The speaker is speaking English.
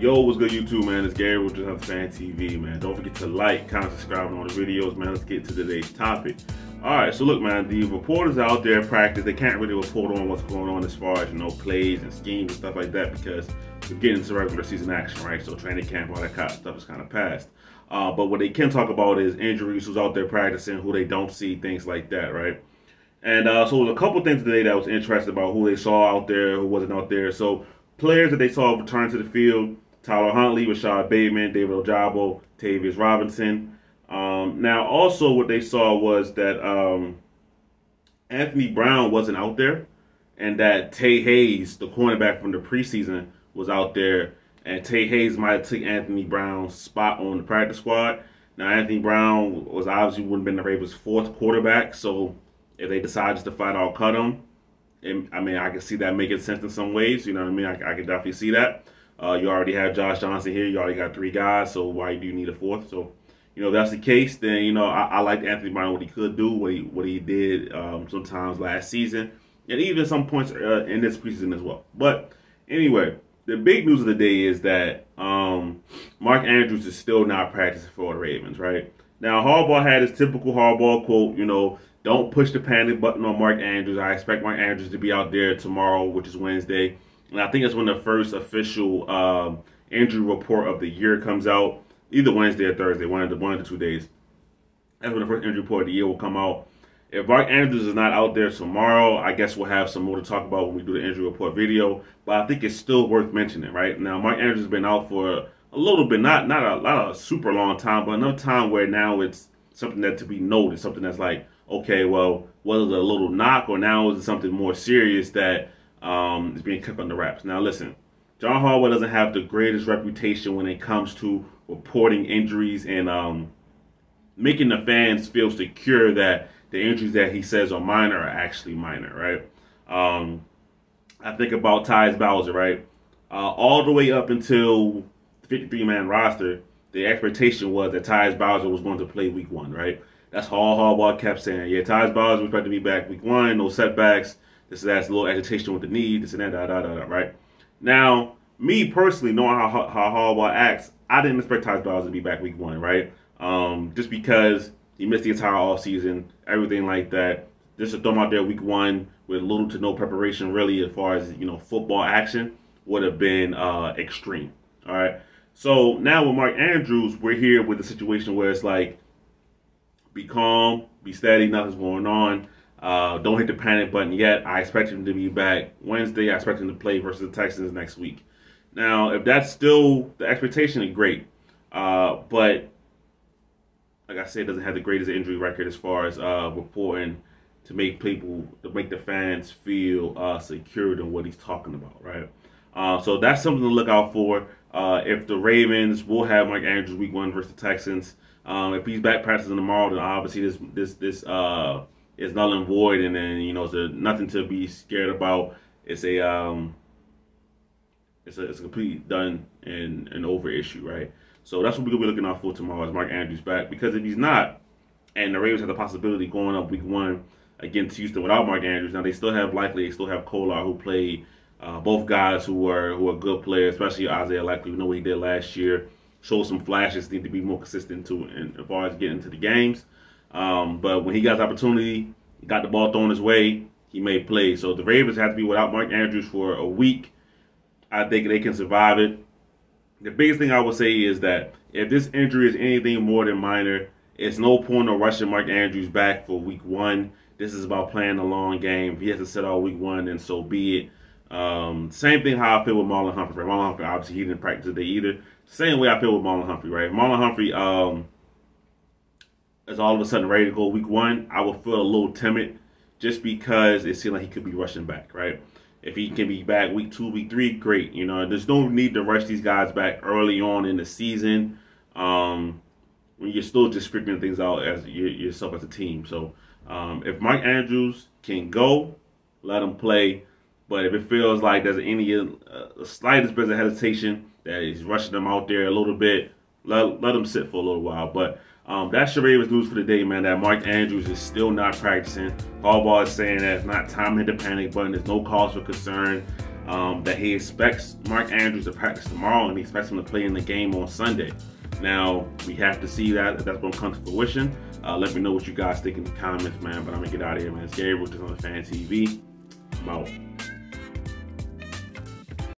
Yo, what's good YouTube, man? It's Gary with Just Fan TV, man. Don't forget to like, comment, subscribe on all the videos, man. Let's get to today's topic. All right, so look, man, the reporters out there practice, they can't really report on what's going on as far as, you know, plays and schemes and stuff like that because we're getting into regular season action, right? So training camp, all that kind of stuff is kind of past. Uh, but what they can talk about is injuries, who's out there practicing, who they don't see, things like that, right? And uh, so there's a couple things today that was interesting about who they saw out there, who wasn't out there. So players that they saw return to the field, Tyler Huntley, Rashod Bateman, David Ojabo, Tavius Robinson. Um, now, also what they saw was that um, Anthony Brown wasn't out there, and that Tay Hayes, the cornerback from the preseason, was out there, and Tay Hayes might took Anthony Brown's spot on the practice squad. Now, Anthony Brown was obviously wouldn't have been the Ravens' fourth quarterback, so if they decide just to flat out cut him, I mean, I can see that making sense in some ways. You know what I mean? I, I can definitely see that. Uh, you already have Josh Johnson here. You already got three guys, so why do you need a fourth? So, you know, if that's the case, then you know I, I like Anthony Brown what he could do, what he what he did um, sometimes last season, and even some points uh, in this preseason as well. But anyway, the big news of the day is that um, Mark Andrews is still not practicing for the Ravens. Right now, Harbaugh had his typical Harbaugh quote. You know, don't push the panic button on Mark Andrews. I expect Mark Andrews to be out there tomorrow, which is Wednesday. And I think that's when the first official um, injury report of the year comes out, either Wednesday or Thursday, one of the one of the two days. That's when the first injury report of the year will come out. If Mark Andrews is not out there tomorrow, I guess we'll have some more to talk about when we do the injury report video. But I think it's still worth mentioning, right? Now, Mark Andrews has been out for a little bit, not not a, lot of super long time, but enough time where now it's something that to be noted, something that's like, okay, well, was it a little knock or now is it something more serious that um, is being kept under wraps. Now, listen, John Harbaugh doesn't have the greatest reputation when it comes to reporting injuries and um, making the fans feel secure that the injuries that he says are minor are actually minor, right? Um, I think about Tyus Bowser, right? Uh, all the way up until the 53 man roster, the expectation was that Tyus Bowser was going to play week one, right? That's all Harbaugh kept saying. Yeah, Tyus Bowser was expected to be back week one, no setbacks. This that's a little agitation with the knee, this and that, da, da, da, da, right? Now, me personally, knowing how, how, how Harbaugh acts, I didn't expect Bowser to be back week one, right? Um, just because he missed the entire off season, everything like that. Just to throw him out there week one with little to no preparation, really, as far as you know, football action would have been uh, extreme. All right. So now with Mark Andrews, we're here with a situation where it's like, be calm, be steady, nothing's going on. Uh, don't hit the panic button yet. I expect him to be back Wednesday. I expect him to play versus the Texans next week. Now, if that's still the expectation, great. Uh, but like I said, doesn't have the greatest injury record as far as uh, reporting to make people to make the fans feel uh, in what he's talking about, right? Uh, so that's something to look out for. Uh, if the Ravens will have Mike Andrews week one versus the Texans, um, if he's back practicing tomorrow, then obviously this this this uh, is null and void, and then you know it's nothing to be scared about. It's a um, it's a it's a complete done and an over issue, right? So that's what we're gonna be looking out for tomorrow is Mark Andrews back because if he's not, and the Ravens have the possibility going up week one against Houston without Mark Andrews, now they still have Likely they still have Kolar who played uh, both guys who are who are good players, especially Isaiah Likely. We know what he did last year. Showed some flashes, need to be more consistent too, and as far as getting into the games. Um, but when he got the opportunity, he got the ball thrown his way, he made plays. So the Ravens have to be without Mark Andrews for a week. I think they can survive it. The biggest thing I would say is that if this injury is anything more than minor, it's no point of rushing Mark Andrews back for week one. This is about playing a long game. If he has to sit out week one, then so be it. Um, same thing how I feel with Marlon Humphrey. Marlon Humphrey, obviously, he didn't practice today either. Same way I feel with Marlon Humphrey, right? Marlon Humphrey, um, is all of a sudden ready to go week one, I will feel a little timid just because it seems like he could be rushing back, right? If he can be back week two, week three, great. You know, there's no need to rush these guys back early on in the season um, when you're still just figuring things out as yourself as a team. So um, if Mike Andrews can go, let him play. But if it feels like there's any uh, slightest bit of hesitation that he's rushing them out there a little bit, let, let him sit for a little while. But um, that's your Ravens news for the day, man. That Mark Andrews is still not practicing. Harbaugh is saying that it's not time to hit the panic button. There's no cause for concern. um, that he expects Mark Andrews to practice tomorrow and he expects him to play in the game on Sunday. Now, we have to see that if that's going to come to fruition. Uh, let me know what you guys think in the comments, man. But I'm to get out of here, man. It's Gabriel, just on the Fan TV. I'm out.